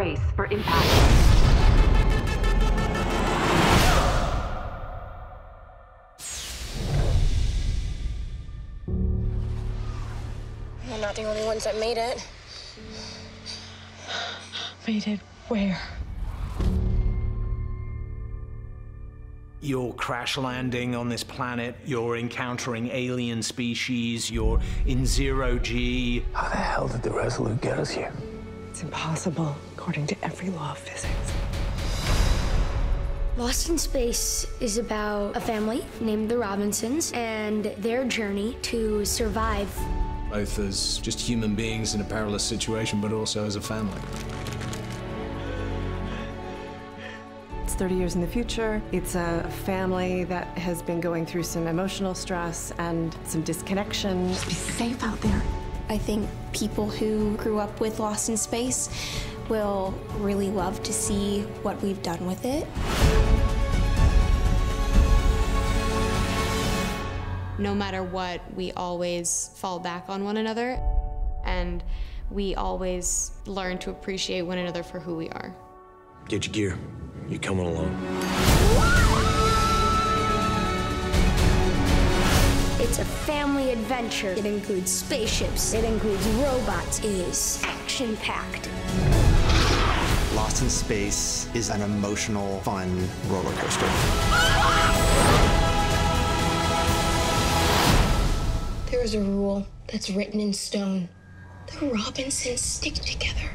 brace for impact. We're not the only ones that made it. Made it where? You're crash landing on this planet, you're encountering alien species, you're in zero G. How the hell did the Resolute get us here? It's impossible, according to every law of physics. Lost in Space is about a family named the Robinsons and their journey to survive. both as just human beings in a perilous situation, but also as a family. It's 30 years in the future. It's a family that has been going through some emotional stress and some disconnection. Just be safe out there. I think people who grew up with Lost in Space will really love to see what we've done with it. No matter what, we always fall back on one another, and we always learn to appreciate one another for who we are. Get your gear. You're coming along. Family adventure. It includes spaceships. It includes robots. It is action packed. Lost in Space is an emotional, fun roller coaster. There is a rule that's written in stone. The Robinsons stick together.